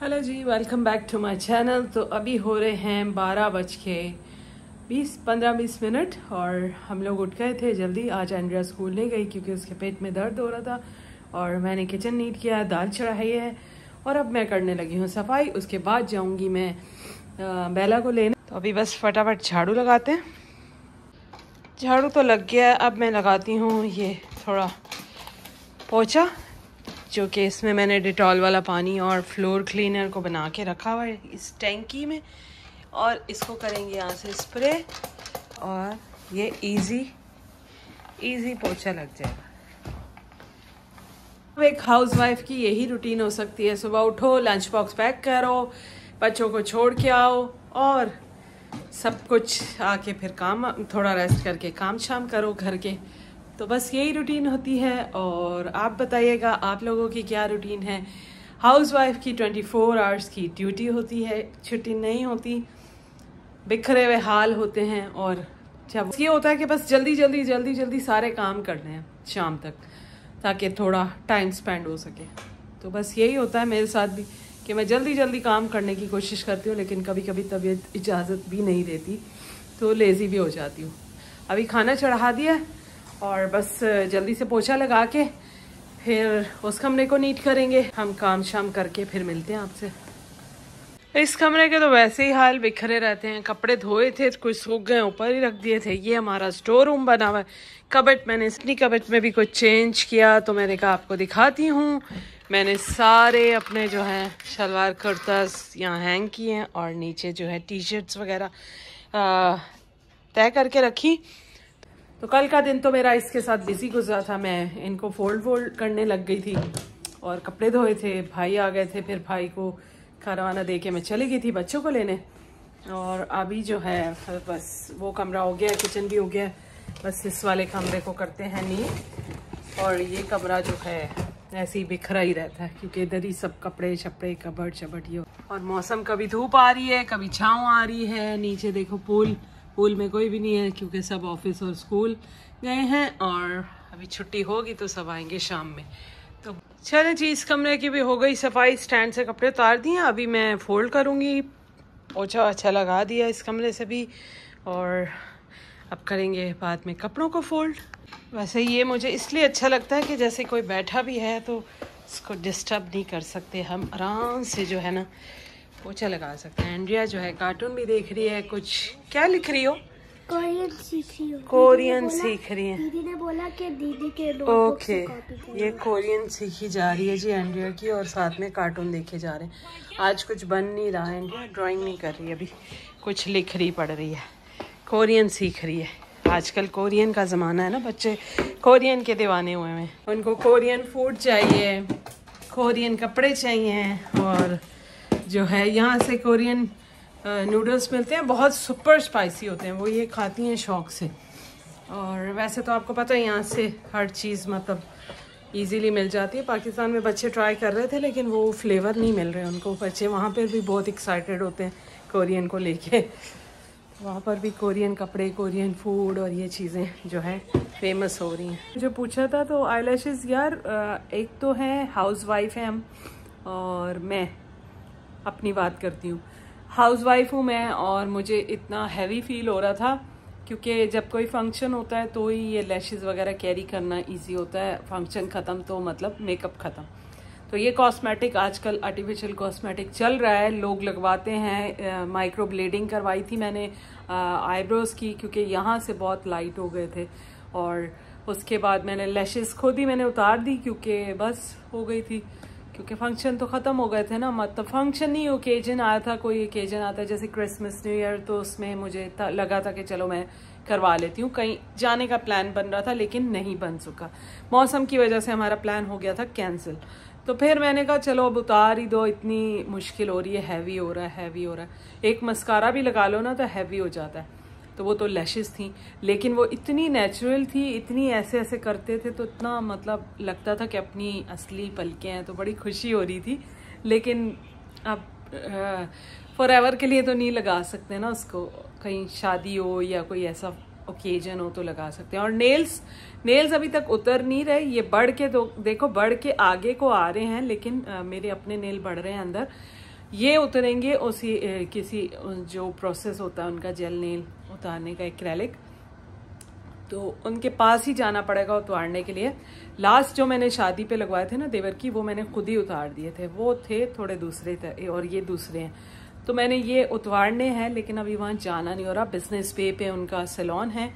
Hello ji welcome back to my channel तो अभी हो रहे हैं बारह बज के बीस, पंद्रह बीस मिनट और हम लोग उठ गए थे जल्दी। आज एंड्रिया स्कूल नहीं गई क्योंकि उसके पेट में दर्द हो रहा था और मैंने किचन नीट किया दाल चढ़ाई है और अब मैं करने लगी हूँ सफ़ाई। उसके बाद जाऊँगी मैं बेला को लेने। तो अभी बस फटाफट झाड़ू लगाते हैं। झाड़ू तो लग गया अब मैं लगाती हूँ ये थोड़ा पोछा। जो कि इसमें मैंने डिटॉल वाला पानी और फ्लोर क्लीनर को बना के रखा हुआ है इस टैंकी में। और इसको करेंगे यहाँ से स्प्रे और ये इजी इजी पोछा लग जाएगा। एक हाउस वाइफ की यही रूटीन हो सकती है। सुबह उठो लंच बॉक्स पैक करो, बच्चों को छोड़ के आओ और सब कुछ आके फिर काम, थोड़ा रेस्ट करके काम शाम करो घर के। तो बस यही रूटीन होती है और आप बताइएगा आप लोगों की क्या रूटीन है। हाउस वाइफ की ट्वेंटी फोर आवर्स की ड्यूटी होती है, छुट्टी नहीं होती, बिखरे हुए हाल होते हैं और जब ये होता है कि बस जल्दी जल्दी जल्दी जल्दी सारे काम करने हैं शाम तक, ताकि थोड़ा टाइम स्पेंड हो सके। तो बस यही होता है मेरे साथ भी कि मैं जल्दी जल्दी काम करने की कोशिश करती हूँ, लेकिन कभी कभी तबीयत इजाज़त भी नहीं देती तो लेज़ी भी हो जाती हूँ। अभी खाना चढ़ा दिया और बस जल्दी से पोछा लगा के फिर उस कमरे को नीट करेंगे। हम काम शाम करके फिर मिलते हैं आपसे। इस कमरे के तो वैसे ही हाल बिखरे रहते हैं। कपड़े धोए थे, कुछ सूख गए, ऊपर ही रख दिए थे। ये हमारा स्टोर रूम बना हुआ है। कबट, मैंने इतनी कबट में भी कुछ चेंज किया तो मैंने कहा आपको दिखाती हूँ। मैंने सारे अपने जो हैं शलवार कुर्तास यहाँ हैंग किए हैं और नीचे जो है टी शर्ट्स वगैरह तय करके रखी। तो कल का दिन तो मेरा इसके साथ बिज़ी गुजरा था। मैं इनको फोल्ड वोल्ड करने लग गई थी और कपड़े धोए थे। भाई आ गए थे, फिर भाई को खाना वाना दे के मैं चली गई थी बच्चों को लेने। और अभी जो है, बस वो कमरा हो गया किचन भी हो गया। बस इस वाले कमरे को करते हैं नीट और ये कमरा जो है, ऐसे ही बिखरा ही रहता है, क्योंकि इधर ही सब कपड़े शपड़े कबट शबट ये और मौसम कभी धूप आ रही है, कभी छाँव आ रही है। नीचे देखो पुल। स्कूल में कोई भी नहीं है, क्योंकि सब ऑफ़िस और स्कूल गए हैं और अभी छुट्टी होगी तो सब आएँगे शाम में। तो चले जी, इस कमरे की भी हो गई सफ़ाई, स्टैंड से कपड़े उतार दिए, अभी मैं फोल्ड करूँगी। पोछा अच्छा लगा दिया इस कमरे से भी और अब करेंगे बाद में कपड़ों को फोल्ड। वैसे ये मुझे इसलिए अच्छा लगता है कि जैसे कोई बैठा भी है तो इसको डिस्टर्ब नहीं कर सकते हम, आराम से जो है ना पोछा लगा सकते हैं। एंड्रिया जो है कार्टून भी देख रही है कुछ क्या लिख रही हो? कोरियन सीख रही हो। कोरियन सीख रही है। दीदी ने बोला कि दीदी के ओके ये कोरियन सीखी जा रही है जी एंड्रिया की और साथ में कार्टून देखे जा रहे हैं। आज कुछ बन नहीं रहा है एंड्रिया ड्राइंग नहीं कर रही अभी कुछ लिख रही पढ़ रही है। कोरियन सीख रही है। आजकल कोरियन का ज़माना है ना बच्चे कोरियन के दीवाने हुए हैं। उनको कोरियन फ़ूड चाहिए कोरियन कपड़े चाहिए और जो है, यहाँ से कोरियन नूडल्स मिलते हैं, बहुत सुपर स्पाइसी होते हैं, वो ये खाती हैं शौक से। और वैसे तो आपको पता है, यहाँ से हर चीज़ मतलब इजीली मिल जाती है। पाकिस्तान में बच्चे ट्राई कर रहे थे, लेकिन वो फ्लेवर नहीं मिल रहे उनको। बच्चे वहाँ पर भी बहुत एक्साइटेड होते हैं कोरियन को लेके। वहाँ पर भी कोरियन कपड़े कोरियन फ़ूड और ये चीज़ें जो है फ़ेमस हो रही हैं। जो पूछा था तो आई यार एक तो है हाउस वाइफ हैं हम और मैं। अपनी बात करती हूँ। हाउस वाइफ हूँ मैं और मुझे इतना हैवी फील हो रहा था, क्योंकि जब कोई फ़ंक्शन होता है तो ही ये लैशेज़ वगैरह कैरी करना इजी होता है। फ़ंक्शन ख़त्म तो मतलब मेकअप ख़त्म। तो ये कॉस्मेटिक आजकल आर्टिफिशियल कॉस्मेटिक चल रहा है। लोग लगवाते हैं माइक्रो ब्लेडिंग करवाई थी मैंने आईब्रोज की, क्योंकि यहाँ से बहुत लाइट हो गए थे। और उसके बाद मैंने लैशेज़ खुद ही मैंने उतार दी, क्योंकि बस हो गई थी। क्योंकि फ़ंक्शन तो ख़त्म हो गए थे ना मतलब फ़ंक्शन नहीं ओकेजन आया था कोई ओकेजन आता है जैसे क्रिसमस न्यू ईयर तो उसमें मुझे था, लगा था कि चलो मैं करवा लेती हूँ। कहीं जाने का प्लान बन रहा था लेकिन नहीं बन चुका मौसम की वजह से हमारा प्लान हो गया था कैंसिल तो फिर मैंने कहा चलो अब उतार ही दो इतनी मुश्किल हो रही है हैवी हो रहा है हैवी हो रहा है। एक मस्कारा भी लगा लो ना तो हैवी हो जाता है। तो वो तो लैशेस थी। लेकिन वो इतनी नेचुरल थी इतनी ऐसे ऐसे करते थे तो इतना मतलब लगता था कि अपनी असली पलकें हैं तो बड़ी खुशी हो रही थी। लेकिन अब फॉर एवर के लिए तो नहीं लगा सकते ना उसको। कहीं शादी हो या कोई ऐसा ओकेजन हो तो लगा सकते हैं। और नेल्स नेल्स अभी तक उतर नहीं रहे। ये बढ़ के तो देखो बढ़ के आगे को आ रहे हैं लेकिन आ, मेरे अपने नेल बढ़ रहे हैं अंदर। ये उतरेंगे उसी किसी जो प्रोसेस होता है, उनका जेल नेल उतारने का एक्रेलिक तो उनके पास ही जाना पड़ेगा उतारने के लिए। लास्ट जो मैंने शादी पे लगवाए थे ना देवर की, वो मैंने खुद ही उतार दिए थे। वो थे थोड़े दूसरे थे और ये दूसरे हैं। तो मैंने ये उतवारने हैं, लेकिन अभी वहाँ जाना नहीं हो रहा। बिज़नेस पे पे उनका सैलॉन है।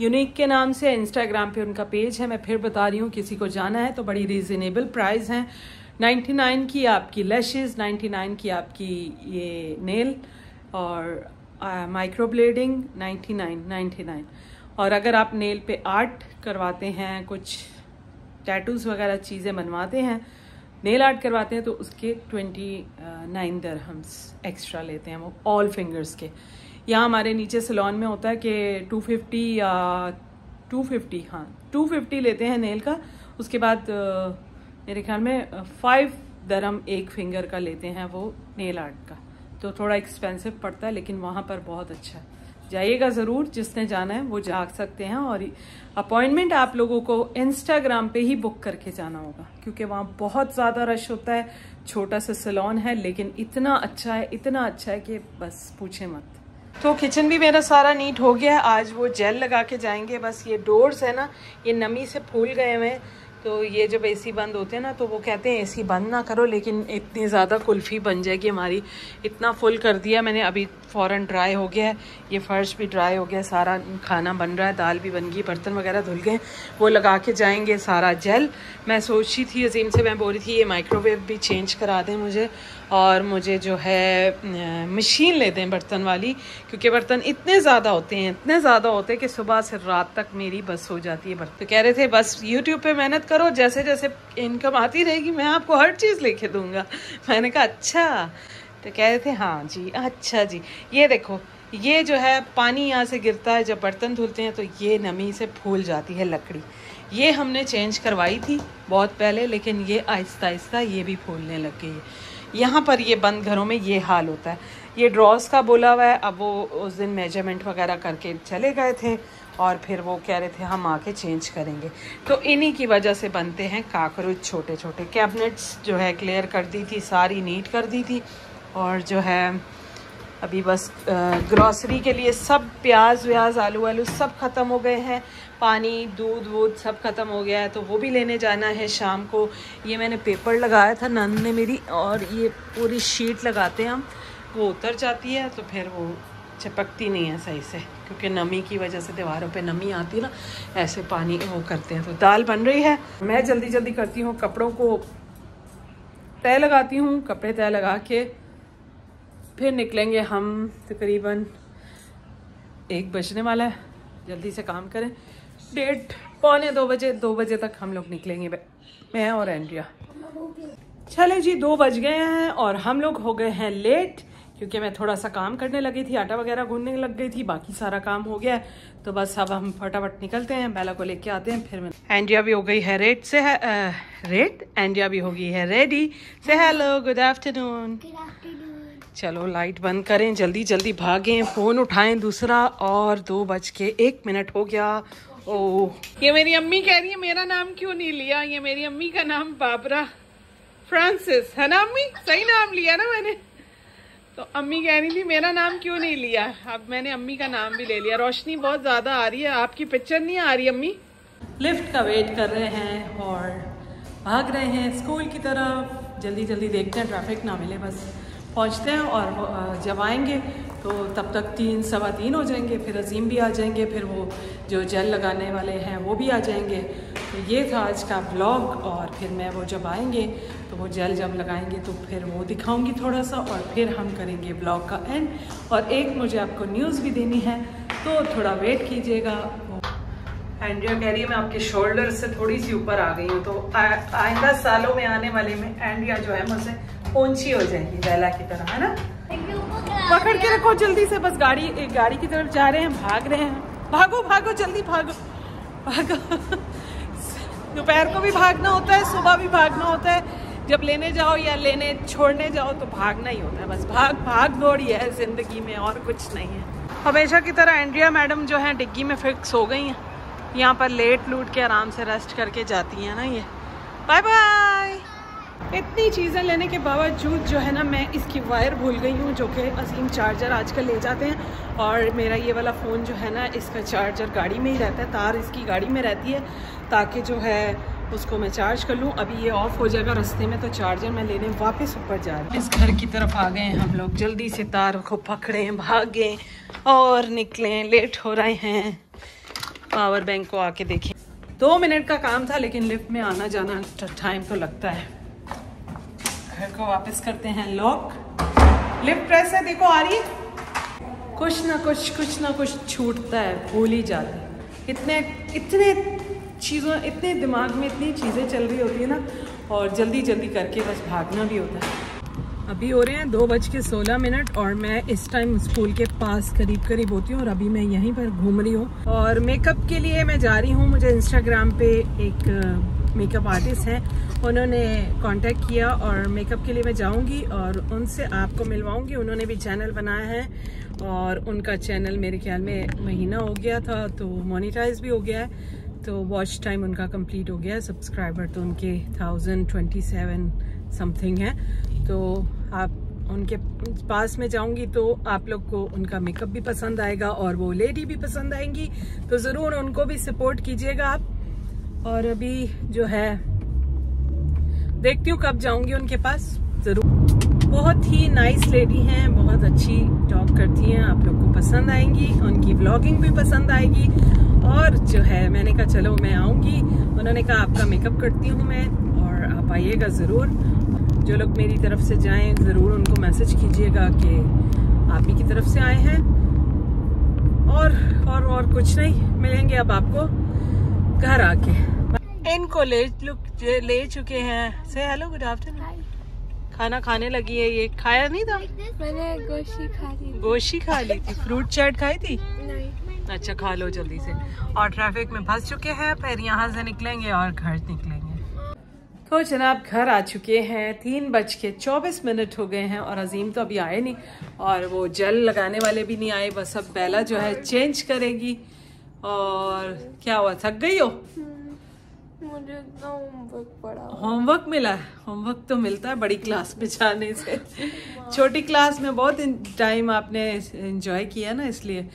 यूनिक के नाम से इंस्टाग्राम पे उनका पेज है। मैं फिर बता रही हूँ, किसी को जाना है तो बड़ी रीजनेबल प्राइस है। 99 की आपकी लेशेज 99 की आपकी ये नेल और माइक्रो ब्लेडिंग 99 99 और अगर आप नेल पे आर्ट करवाते हैं, कुछ टैटूज वगैरह चीज़ें बनवाते हैं नेल आर्ट करवाते हैं तो उसके ट्वेंटी नाइन दरहम्स एक्स्ट्रा लेते हैं वो ऑल फिंगर्स के। यहाँ हमारे नीचे सलोन में होता है कि टू फिफ्टी या टू फिफ्टी हाँ टू फिफ्टी लेते हैं नेल का, उसके बाद मेरे ख्याल में फाइव दरम एक फिंगर का लेते हैं वो नेल आर्ट का। तो थोड़ा एक्सपेंसिव पड़ता है, लेकिन वहाँ पर बहुत अच्छा है। जाइएगा ज़रूर, जिसने जाना है वो जा सकते हैं, और अपॉइंटमेंट आप लोगों को इंस्टाग्राम पे ही बुक करके जाना होगा, क्योंकि वहाँ बहुत ज़्यादा रश होता है। छोटा सा सलोन है, लेकिन इतना अच्छा है, इतना अच्छा है कि बस पूछे मत। तो किचन भी मेरा सारा नीट हो गया है, आज वो जेल लगा के जाएँगे, बस ये डोर्स है ना, ये नमी से फूल गए हुए हैं। तो ये जब एसी बंद होते हैं ना तो वो कहते हैं एसी बंद ना करो, लेकिन इतनी ज़्यादा कुल्फ़ी बन जाएगी हमारी। इतना फुल कर दिया मैंने, अभी फ़ौरन ड्राई हो गया है। ये फ़र्श भी ड्राई हो गया, सारा खाना बन रहा है, दाल भी बन गई, बर्तन वगैरह धुल गए। वो लगा के जाएँगे सारा जेल मैं सोची थी, अजीम से मैं बोल रही थी, ये माइक्रोवेव भी चेंज करा दें मुझे, और मुझे जो है मशीन ले दें बर्तन वाली, क्योंकि बर्तन इतने ज़्यादा होते हैं, इतने ज़्यादा होते हैं कि सुबह से रात तक मेरी बस हो जाती है बर्तन. तो कह रहे थे, बस यूट्यूब पर मेहनत करो जैसे जैसे इनकम आती रहेगी, मैं आपको हर चीज़ लेके दूँगा। मैंने कहा अच्छा। तो कह रहे थे हाँ जी अच्छा जी। ये देखो, ये जो है, पानी यहाँ से गिरता है, जब बर्तन धुलते हैं तो ये नमी से फूल जाती है लकड़ी। ये हमने चेंज करवाई थी बहुत पहले, लेकिन ये आहिस्ता आहिस्ता ये भी फूलने लग गई है। यहाँ पर ये बंद घरों में ये हाल होता है। ये ड्रॉस का बोला हुआ है, अब वो उस दिन मेज़रमेंट वगैरह करके चले गए थे। और फिर वो कह रहे थे, हम आके चेंज करेंगे. तो इन्हीं की वजह से बनते हैं काकरोच छोटे छोटे कैबिनेट्स जो है क्लियर कर दी थी, सारी नीट कर दी थी। और जो है, अभी बस ग्रॉसरी के लिए सब प्याज व्याज आलू आलू सब ख़त्म हो गए हैं। पानी, दूध, वूध सब ख़त्म हो गया है तो वो भी लेने जाना है शाम को। ये मैंने पेपर लगाया था, नंद ने मेरी, और ये पूरी शीट लगाते हैं हम, वो उतर जाती है तो फिर वो चिपकती नहीं है सही से, क्योंकि नमी की वजह से दीवारों पे नमी आती है ना, ऐसे पानी वो करते हैं। तो दाल बन रही है। मैं जल्दी जल्दी करती हूँ कपड़ों को, तय लगाती हूँ, कपड़े तय लगा के, फिर निकलेंगे हम तकरीबन एक बजने वाला है। जल्दी से काम करें। डेढ़, पौने दो बजे दो बजे तक हम लोग निकलेंगे। मैं और एंड्रिया। चले जी, दो बज गए हैं और हम लोग हो गए हैं लेट। क्योंकि मैं थोड़ा सा काम करने लगी थी आटा वगैरह गूंदने लग गई थी बाकी सारा काम हो गया है। तो बस अब हम फटाफट निकलते हैं बेला को लेके आते हैं फिर मैं एंडिया भी हो गई है रेड से है रेड एंडिया भी हो गई है रेडी से हेलो गुड आफ्टरनून चलो लाइट बंद करें जल्दी जल्दी भागें फ़ोन उठाएँ दूसरा और दो बज के एक मिनट हो गया। ओ ये मेरी अम्मी कह रही है मेरा नाम क्यों नहीं लिया? ये मेरी अम्मी का नाम बाबरा फ्रांसिस है ना अम्मी? सही नाम लिया ना मैंने। तो अम्मी कह रही थी, मेरा नाम क्यों नहीं लिया? अब मैंने अम्मी का नाम भी ले लिया। रोशनी बहुत ज़्यादा आ रही है। आपकी पिक्चर नहीं आ रही अम्मी? लिफ्ट का वेट कर रहे हैं और भाग रहे हैं स्कूल की तरफ़। जल्दी जल्दी देखते हैं ट्रैफ़िक ना मिले, बस पहुँचते हैं और जब आएँगे तो तब तक तीन, सवा तीन हो जाएँगे। फिर अजीम भी आ जाएँगे, फिर वो जो जेल लगाने वाले हैं, वो भी आ जाएँगे। तो ये था आज का ब्लॉग और फिर मैं वो जब आएँगे तो वो जेल जब लगाएँगे तो फिर वो दिखाऊँगी थोड़ा सा और फिर हम करेंगे ब्लॉग का एंड और एक मुझे आपको न्यूज़ भी देनी है तो थोड़ा वेट कीजिएगा. एंड्रिया कह रही है मैं आपके शोल्डर से थोड़ी सी ऊपर आ गई हूँ तो आइंदा सालों में आने वाले में एंड्रिया जो है मुझसे ऊँची हो जाएगी बैला की तरह, है ना? पकड़ के रखो जल्दी से, बस गाड़ी, एक गाड़ी की तरफ़ जा रहे हैं, भाग रहे हैं। भागो भागो, जल्दी भागो। भागो। दोपहर को भी भागना होता है, सुबह भी भागना होता है। जब लेने जाओ या लेने छोड़ने जाओ तो भागना ही होता है बस भाग भाग दौड़ी है ज़िंदगी में और कुछ नहीं है। हमेशा की तरह एंड्रिया मैडम जो है डिग्गी में फिक्स हो गई हैं। यहाँ पर लेट लूट के आराम से रेस्ट करके जाती हैं ना ये। बाय बाय इतनी चीज़ें लेने के बावजूद जो है ना मैं इसकी वायर भूल गई हूँ जो कि अजीम चार्जर आजकल ले जाते हैं। और मेरा ये वाला फ़ोन जो है ना इसका चार्जर गाड़ी में ही रहता है तार इसकी गाड़ी में रहती है ताकि जो है उसको मैं चार्ज कर लूँ। अभी ये ऑफ़ हो जाएगा रास्ते में तो चार्जर मैं लेने वापस ऊपर जा रही हूँ। इस घर की तरफ़ आ गए हैं हम लोग। जल्दी से तार को पकड़ें, भागें और निकलें। लेट हो रहे हैं। पावर बैंक को आके देखें। दो मिनट का काम था, लेकिन लिफ्ट में आना जाना टाइम तो लगता है। घर को वापस करते हैं लॉक लिफ्ट प्रेस है, देखो आ रही कुछ ना कुछ कुछ ना कुछ छूटता है, भूल ही जाते इतने इतने चीज़ों, इतने दिमाग में इतनी चीज़ें चल रही होती है ना, और जल्दी जल्दी करके बस भागना भी होता है। अभी हो रहे हैं दो बज के सोलह मिनट, और मैं इस टाइम स्कूल के पास करीब करीब होती हूँ, और अभी मैं यहीं पर घूम रही हूँ। और मेकअप के लिए मैं जा रही हूँ, मुझे इंस्टाग्राम पे एक मेकअप आर्टिस्ट हैं, उन्होंने कांटेक्ट किया, और मेकअप के लिए मैं जाऊँगी, और उनसे आपको मिलवाऊँगी। उन्होंने भी चैनल बनाया है, और उनका चैनल मेरे ख्याल में महीना हो गया था तो मोनिटाइज भी हो गया है। तो वॉच टाइम उनका कंप्लीट हो गया सब्सक्राइबर तो उनके थाउज़ेंड ट्वेंटी सेवन समथिंग है। तो आप उनके पास में जाऊँगी तो आप लोग को उनका मेकअप भी पसंद आएगा और वो लेडी भी पसंद आएँगी। तो ज़रूर उनको भी सपोर्ट कीजिएगा आप। और अभी जो है, देखती हूँ कब जाऊँगी उनके पास। ज़रूर। बहुत ही नाइस लेडी हैं, बहुत अच्छी टॉक करती हैं, आप लोग को पसंद आएँगी, उनकी ब्लॉगिंग भी पसंद आएगी। और जो है मैंने कहा चलो मैं आऊँगी। उन्होंने कहा आपका मेकअप करती हूँ मैं और आप आइएगा ज़रूर। जो लोग मेरी तरफ़ से जाएँ ज़रूर उनको मैसेज कीजिएगा कि आप ही की तरफ़ से आए हैं। और और और कुछ नहीं मिलेंगे अब आपको घर आके। इनको ले लुक ले चुके हैं। से हेलो गुड आफ्टरनून खाना खाने लगी है ये। खाया नहीं था? मैंने गोशी खा ली गोशी खा ली थी। फ्रूट चाट खाई थी? नहीं अच्छा खा लो जल्दी से। और ट्रैफ़िक में फंस चुके हैं फिर यहाँ से निकलेंगे और घर निकलेंगे। तो जनाब घर आ चुके हैं। तीन बज के चौबीस मिनट हो गए हैं और अजीम तो अभी आए नहीं और वो जल लगाने वाले भी नहीं आए। बस अब बेला जो है चेंज करेगी। और क्या हुआ थक गई हो? मुझे इतना होमवर्क पड़ा होमवर्क मिला है? होमवर्क तो मिलता है बड़ी क्लास में जाने से। छोटी क्लास में बहुत टाइम आपने एंजॉय किया ना इसलिए।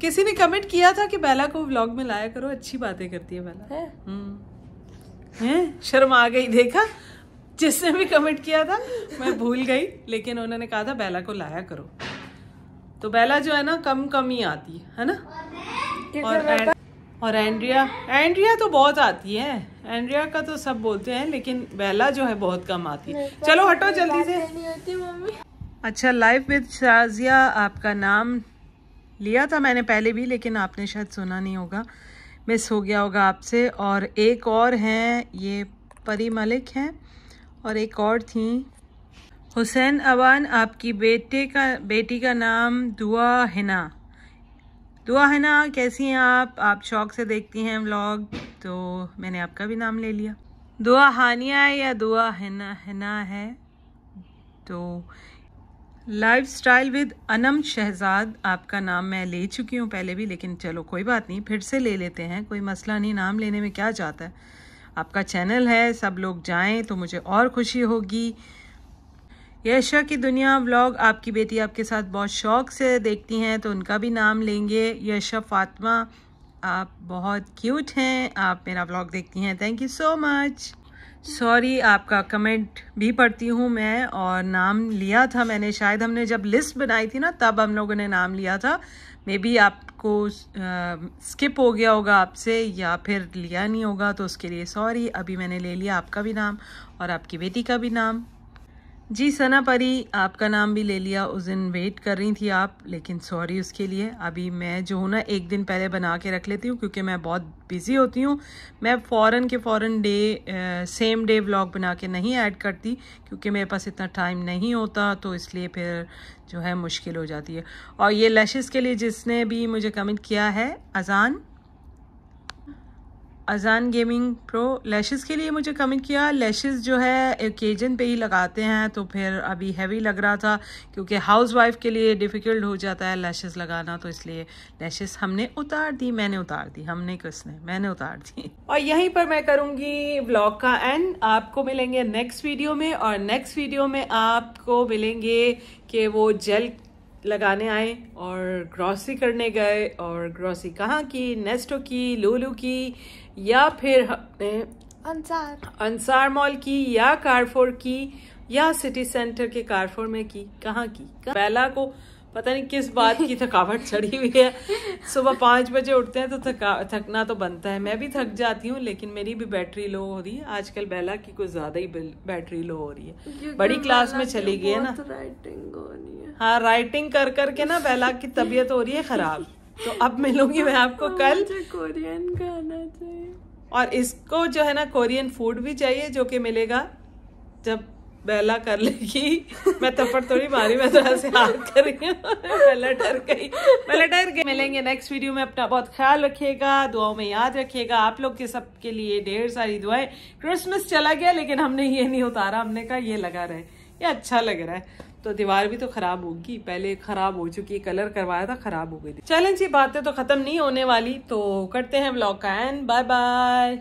किसी ने कमेंट किया था कि बेला को व्लॉग में लाया करो? अच्छी बातें करती है बेला। है। हम्म। शर्म आ गई देखा? जिसने भी कमेंट किया था मैं भूल गई लेकिन उन्होंने कहा था बेला को लाया करो। तो बेला जो है ना कम कम ही आती है है ना? और एंड, और एंड्रिया एंड्रिया तो बहुत आती है। एंड्रिया का तो सब बोलते हैं लेकिन बेला जो है बहुत कम आती है। चलो हटो जल्दी से। अच्छा लाइफ विद शाजिया आपका नाम लिया था मैंने पहले भी, लेकिन आपने शायद सुना नहीं होगा। मिस हो गया होगा आपसे। और एक और हैं, ये परी मलिक हैं, और एक और थी। हुसैन अवान, आपकी बेटे का, बेटी का नाम दुआ हिना। दुआ हिना, कैसी हैं आप? आप शौक से देखती हैं व्लॉग तो मैंने आपका भी नाम ले लिया। दुआ हानिया है या दुआ हिना हिना है? तो lifestyle with Anam Shahzad आपका नाम मैं ले चुकी हूँ पहले भी, लेकिन चलो कोई बात नहीं, फिर से ले लेते हैं। कोई मसला नहीं, नाम लेने में क्या जाता है? आपका चैनल है, सब लोग जाएँ तो मुझे और खुशी होगी। यशा की दुनिया व्लॉग आपकी बेटी आपके साथ बहुत शौक से देखती हैं तो उनका भी नाम लेंगे। यशा, फातिमा, आप बहुत क्यूट हैं, आप मेरा व्लॉग देखती हैं। Thank you so much sorry आपका कमेंट भी पढ़ती हूँ मैं और नाम लिया था मैंने। शायद हमने जब लिस्ट बनाई थी ना, तब हम लोगों ने नाम लिया था। मे बी आपको स्किप हो गया होगा आपसे या फिर लिया नहीं होगा तो उसके लिए सॉरी अभी मैंने ले लिया आपका भी नाम और आपकी बेटी का भी नाम। जी सना परी आपका नाम भी ले लिया, उस दिन वेट कर रही थी आप, लेकिन सॉरी उसके लिए। अभी मैं जो हूँ ना, एक दिन पहले बना के रख लेती हूँ, क्योंकि मैं बहुत बिज़ी होती हूँ। मैं फ़ौरन के फ़ौरन डे सेम डे व्लॉग बना के नहीं ऐड करती, क्योंकि मेरे पास इतना टाइम नहीं होता तो इसलिए फिर जो है मुश्किल हो जाती है। और ये लशेस के लिए जिसने भी मुझे कमेंट किया है, अजान अजान गेमिंग प्रो, लैशेस के लिए मुझे कमेंट किया। लैशेस जो है ओकेजन पे ही लगाते हैं तो फिर अभी हैवी लग रहा था, क्योंकि हाउस वाइफ के लिए डिफ़िकल्ट हो जाता है लैशेस लगाना तो इसलिए लैशेस हमने उतार दी, मैंने उतार दी, हमने किसने, मैंने उतार दी। और यहीं पर मैं करूँगी ब्लॉग का एंड आपको मिलेंगे नेक्स्ट वीडियो में, और नेक्स्ट वीडियो में आपको मिलेंगे कि वो जेल लगाने आए, और ग्रॉसरी करने गए, और ग्रॉसरी कहाँ की नेस्टो की लूलू की या फिर हमने अंसार। अंसार मॉल की या कारफोर की या सिटी सेंटर के कारफोर में की। कहाँ की? पहला को पता नहीं किस बात की थकावट चढ़ी हुई है। सुबह पाँच बजे उठते हैं तो थका थकना तो बनता है। मैं भी थक जाती हूँ लेकिन मेरी भी बैटरी लो हो रही है। आजकल बेला की कुछ ज़्यादा ही बैटरी लो हो रही है। बड़ी क्लास में चली गई है ना। राइटिंग हाँ राइटिंग कर करके ना बेला की तबीयत हो रही है खराब। तो अब मिलूँगी मैं आपको कल। कोरियन खाना चाहिए। और इसको जो है ना कोरियन फ़ूड भी चाहिए जो कि मिलेगा। जब बेला कर लेगी। मैं थप्पड़ थोड़ी मारी मैं तो ऐसे हाथ कर रही हूँ। बेला डर गई। बेला डर गई। मिलेंगे नेक्स्ट वीडियो में। अपना बहुत ख्याल रखिएगा दुआओं में याद रखिएगा। आप लोग के सबके लिए ढेर सारी दुआएँ। क्रिसमस चला गया लेकिन हमने ये नहीं उतारा। हमने कहा ये लगा रहे ये अच्छा लग रहा है। तो दीवार भी तो खराब होगी। पहले खराब हो चुकी है कलर करवाया था, खराब हो गई थी। चैलेंज ये बातें तो खत्म नहीं होने वाली तो करते हैं ब्लॉग का एंड बाय बाय